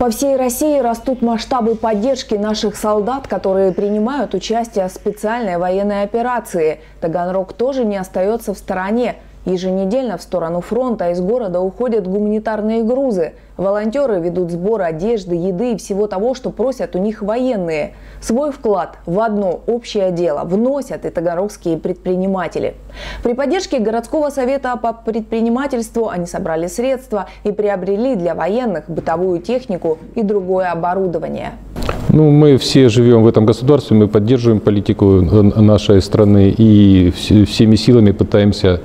По всей России растут масштабы поддержки наших солдат, которые принимают участие в специальной военной операции. Таганрог тоже не остается в стороне. Еженедельно в сторону фронта из города уходят гуманитарные грузы. Волонтеры ведут сбор одежды, еды и всего того, что просят у них военные. Свой вклад в одно общее дело вносят и таганрогские предприниматели. При поддержке городского совета по предпринимательству они собрали средства и приобрели для военных бытовую технику и другое оборудование. Ну, мы все живем в этом государстве, мы поддерживаем политику нашей страны и всеми силами пытаемся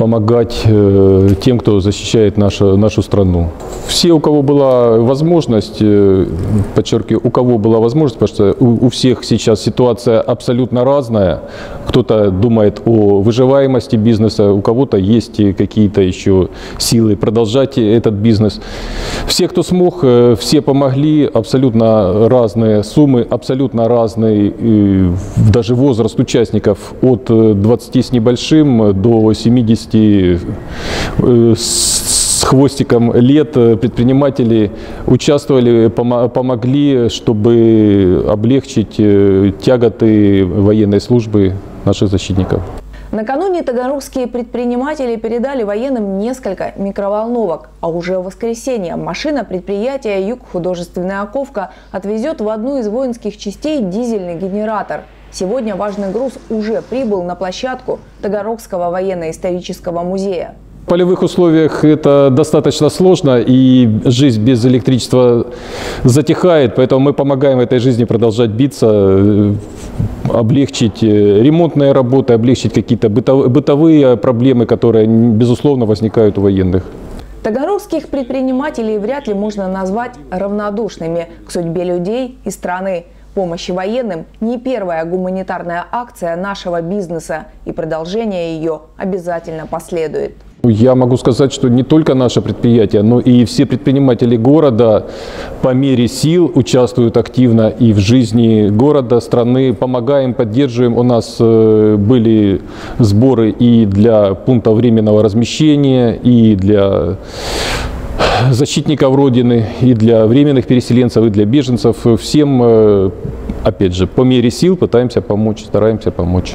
помогать э, тем, кто защищает нашу, нашу страну. Все, у кого была возможность, э, подчеркиваю, у кого была возможность, потому что у, у всех сейчас ситуация абсолютно разная. Кто-то думает о выживаемости бизнеса, у кого-то есть какие-то еще силы продолжать этот бизнес. Все, кто смог, э, все помогли, абсолютно разные суммы, абсолютно разный даже возраст участников от 20 с небольшим до 70 э, с хвостиком лет предприниматели участвовали, помогли, чтобы облегчить э, тяготы военной службы наших защитников. Накануне таганрогские предприниматели передали военным несколько микроволновок, а уже в воскресенье машина предприятия «Юг художественная оковка» отвезет в одну из воинских частей дизельный генератор – Сегодня важный груз уже прибыл на площадку Таганрогского военно-исторического музея. В полевых условиях это достаточно сложно, и жизнь без электричества затихает, поэтому мы помогаем этой жизни продолжать биться, э, облегчить э, ремонтные работы, облегчить какие-то бытовые проблемы, которые, безусловно, возникают у военных. Таганрогских предпринимателей вряд ли можно назвать равнодушными к судьбе людей и страны. Помощи военным – не первая гуманитарная акция нашего бизнеса, и продолжение ее обязательно последует. Я могу сказать, что не только наше предприятие, но и все предприниматели города по мере сил участвуют активно и в жизни города, страны. Помогаем, поддерживаем. У нас э, были сборы и для пункта временного размещения, и для защитников Родины, и для временных переселенцев, и для беженцев. Всем, э, опять же, по мере сил пытаемся помочь, стараемся помочь.